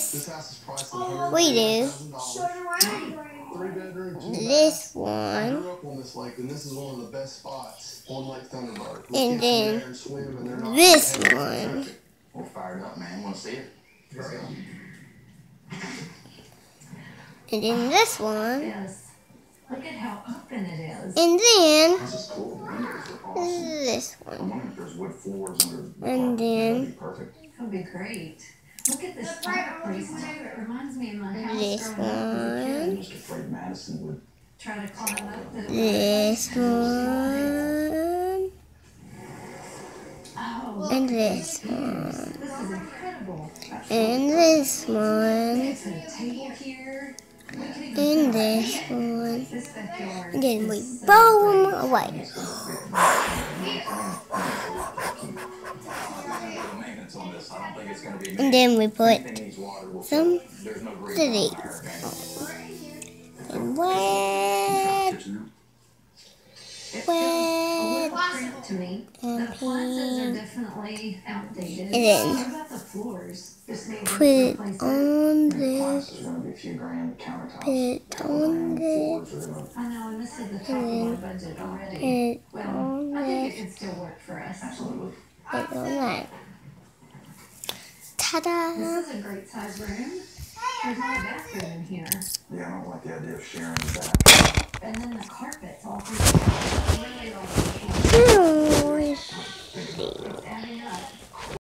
this. We do. This one. and then this one. fired up, man. Want to see it? And then this one. Look at how open it is. And then This is cool. This one. And then- That'd be perfect. That would be great. Look at this The bright fireplace orange too. It reminds me of my house This growing up as a kid. one. I'm just afraid Madison would. Try to climb up the. This one. Oh, And this one. this. This is incredible. And this one. We could put a table here. We could even And this one. And then we is blow them away. And then we put some okay? and wet, wet, and The plazas are pink. definitely outdated. And then Put it on this, put it on this, and this is the top of our budget put it on this, put it on that. Ta-da! This is a great size room. There's not a bathroom in here. Yeah, I don't like the idea of sharing the bathroom. And then the carpet's all through